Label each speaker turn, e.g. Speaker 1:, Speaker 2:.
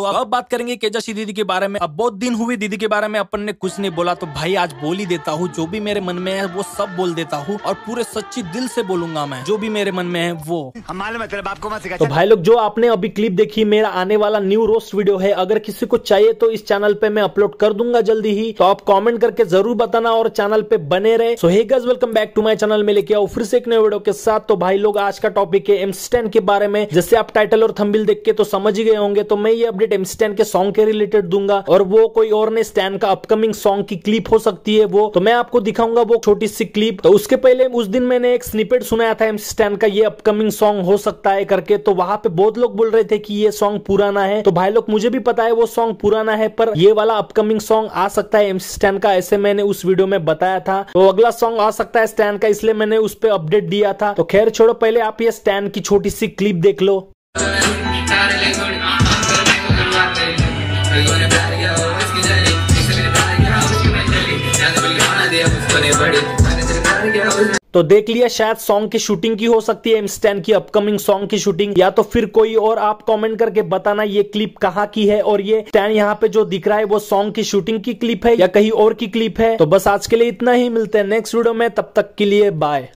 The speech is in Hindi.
Speaker 1: तो अब बात करेंगे केजाशी दीदी के बारे में। अब बहुत दिन हुए दीदी के बारे में अपन ने कुछ नहीं बोला तो भाई आज बोल ही देता हूँ जो भी मेरे मन में है वो सब बोल देता हूँ और पूरे सच्ची दिल से बोलूँगा मैं जो भी मेरे मन में है वो।
Speaker 2: हम मालूम है तेरे बाप को मत
Speaker 3: तो भाई लोग जो आपने अभी क्लिप देखी मेरा आने वाला न्यू रोस्ट वीडियो है अगर किसी को चाहिए तो इस चैनल पे मैं अपलोड कर दूँगा जल्दी ही तो आप कमेंट करके ज़रूर बताना और चैनल पे बने रहे। So hey guys welcome back to my channel में लेके आओ फिर से एक नए वीडियो के साथ। तो भाई लोग आज का टॉपिक है एमस्टैन के बारे में जैसे आप टाइटल और थंबिल देख के तो समझ ही गए होंगे तो मैं ये अपडेट एमस्टैन के सॉन्ग के रिलेटेड दूँगा और वो कोई और ने स्टैन का अपकमिंग सॉन्ग की क्लिप हो सकती है वो। तो मैं आपको दिखाऊँगा वो छोटी सी क्लिप तो उसके पहले उस दिन मैंने एक स्निपेट सुनाया था एमस्टैन का, ये अपकमिंग सॉन्ग हो सकता है करके। तो वहाँ पे बहुत लोग बोल रहे थे कि ये सॉन्ग पुराना है। तो भाई लोग, मुझे भी पता है वो सॉन्ग पुराना है, पर ये वाला अपकमिंग सॉन्ग आ सकता है एमस्टैन का, ऐसे मैंने उस वीडियो में बताया था। तो अगला सॉन्ग आ सकता है स्टैन का, इसलिए मैंने उस पर अपडेट दिया था। तो खैर छोड़ो, पहले आप ये स्टैन की छोटी सी क्लिप देख लो। तो देख लिया, शायद सॉन्ग की शूटिंग की हो सकती है एमस्टैन की अपकमिंग सॉन्ग की शूटिंग या तो फिर कोई और, आप कमेंट करके बताना ये क्लिप कहाँ की है, और ये स्टैन यहाँ पे जो दिख रहा है, वो सॉन्ग की शूटिंग की क्लिप है, या कहीं और की क्लिप है। तो बस आज के लिए इतना ही, मिलते हैं नेक्स्ट वीडियो में, तब तक के लिए बाय